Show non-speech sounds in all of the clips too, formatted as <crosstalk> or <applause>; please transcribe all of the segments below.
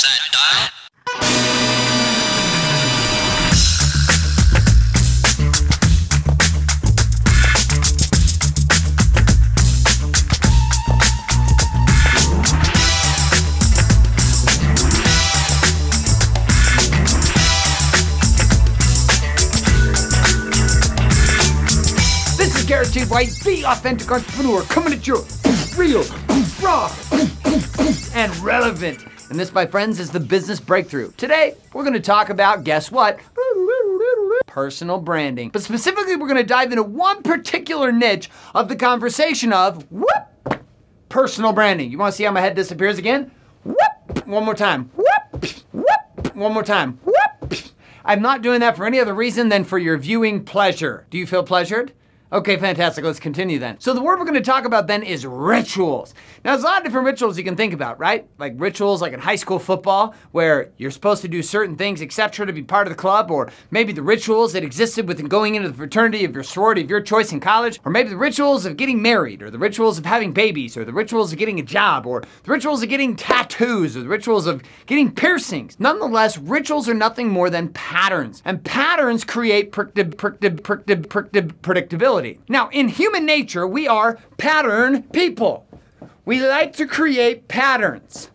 That dial. This is J. White, the authentic entrepreneur, coming at you real, raw, and relevant. And this, my friends, is the business breakthrough. Today, we're going to talk about guess what? Personal branding. But specifically, we're going to dive into one particular niche of the conversation of whoop, personal branding. You want to see how my head disappears again? Whoop, one more time. Whoop, whoop, one more time. Whoop. I'm not doing that for any other reason than for your viewing pleasure. Do you feel pleasured? Okay, fantastic. Let's continue then. So the word we're going to talk about then is rituals. Now, there's a lot of different rituals you can think about, right? Like rituals like in high school football where you're supposed to do certain things, etc., to be part of the club, or maybe the rituals that existed within going into the fraternity of your sorority of your choice in college, or maybe the rituals of getting married, or the rituals of having babies, or the rituals of getting a job, or the rituals of getting tattoos, or the rituals of getting piercings. Nonetheless, rituals are nothing more than patterns, and patterns create predictib- predictability. Now, in human nature, we are pattern people. We like to create patterns.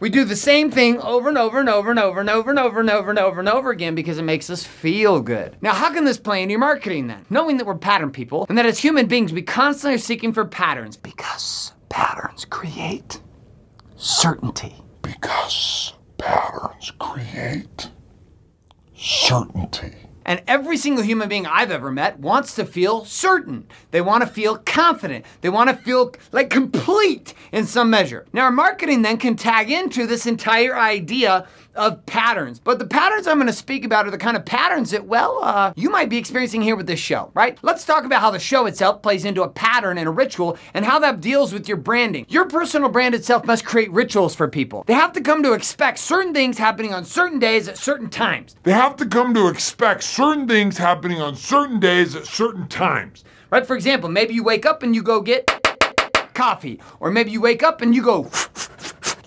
We do the same thing over and over and over and over and over and over and over and over and over again because it makes us feel good. Now, how can this play in your marketing then? Knowing that we're pattern people and that as human beings we constantly are seeking for patterns because patterns create certainty. Because patterns create certainty. And every single human being I've ever met wants to feel certain. They want to feel confident. They want to feel like complete in some measure. Now, our marketing then can tag into this entire idea of patterns. But the patterns I'm going to speak about are the kind of patterns that, well, uh, you might be experiencing here with this show, right? Let's talk about how the show itself plays into a pattern and a ritual and how that deals with your branding. Your personal brand itself must create rituals for people. They have to come to expect certain things happening on certain days at certain times. They have to come to expect certain things happening on certain days at certain times. Right? For example, maybe you wake up and you go get coffee, or maybe you wake up and you go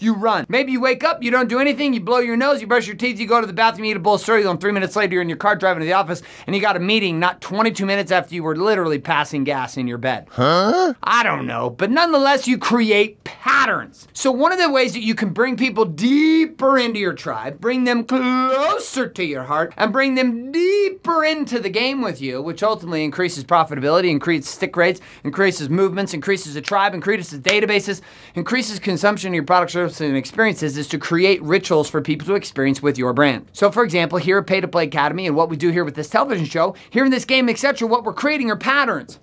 you run. Maybe you wake up, you don't do anything, you blow your nose, you brush your teeth, you go to the bathroom, you eat a bowl of cereal, and three minutes later you're in your car driving to the office, and you got a meeting not 22 minutes after you were literally passing gas in your bed. Huh? I don't know, but nonetheless, you create patterns. So one of the ways that you can bring people deeper into your tribe, bring them closer to your heart, and bring them deeper into the game with you, which ultimately increases profitability, increases stick rates, increases movements, increases the tribe, increases the databases, increases consumption of your product, service, and experiences, is to create rituals for people to experience with your brand. So, for example, here at Paid to Play Academy and what we do here with this television show, here in this game, etc., what we're creating are patterns.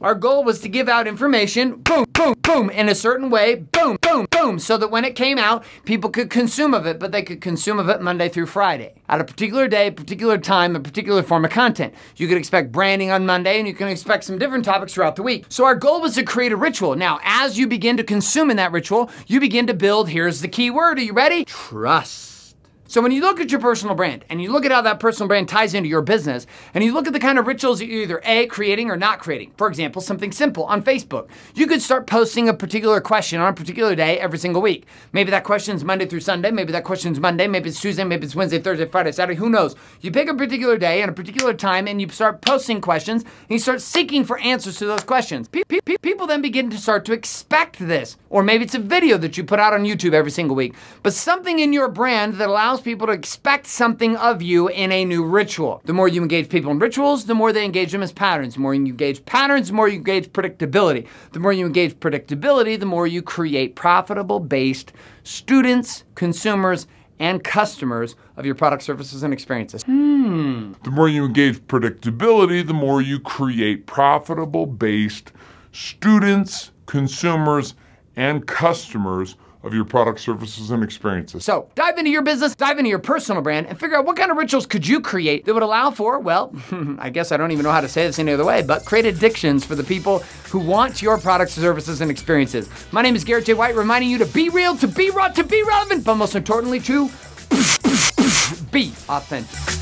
Our goal was to give out information, boom, boom, boom, in a certain way, boom, boom, boom, so that when it came out, people could consume of it, but they could consume of it Monday through Friday. At a particular day, particular time, a particular form of content. You could expect branding on Monday, and you can expect some different topics throughout the week. So our goal was to create a ritual. Now, as you begin to consume in that ritual, you begin to build, here's the key word, are you ready? Trust. So when you look at your personal brand and you look at how that personal brand ties into your business and you look at the kind of rituals that you're either A, creating or not creating. For example, something simple on Facebook. You could start posting a particular question on a particular day every single week. Maybe that question is Monday through Sunday, maybe that question is Monday, maybe it's Tuesday, maybe it's Wednesday, Thursday, Friday, Saturday, who knows. You pick a particular day and a particular time and you start posting questions and you start seeking for answers to those questions. Pe- pe- pe- People then begin to start to expect this. Or maybe it's a video that you put out on YouTube every single week. But something in your brand that allows people to expect something of you in a new ritual. The more you engage people in rituals, the more they engage them as patterns. The more you engage patterns, the more you engage predictability. The more you engage predictability, the more you create profitable based students, consumers, and customers of your product, services, and experiences. The more you engage predictability, the more you create profitable based students, consumers, and customers of your product, services, and experiences. So dive into your business, dive into your personal brand, and figure out what kind of rituals could you create that would allow for, well, <laughs> I guess I don't even know how to say this any other way, but create addictions for the people who want your products, services, and experiences. My name is Garrett J. White, reminding you to be real, to be raw, to be relevant, but most importantly, to <laughs> be authentic.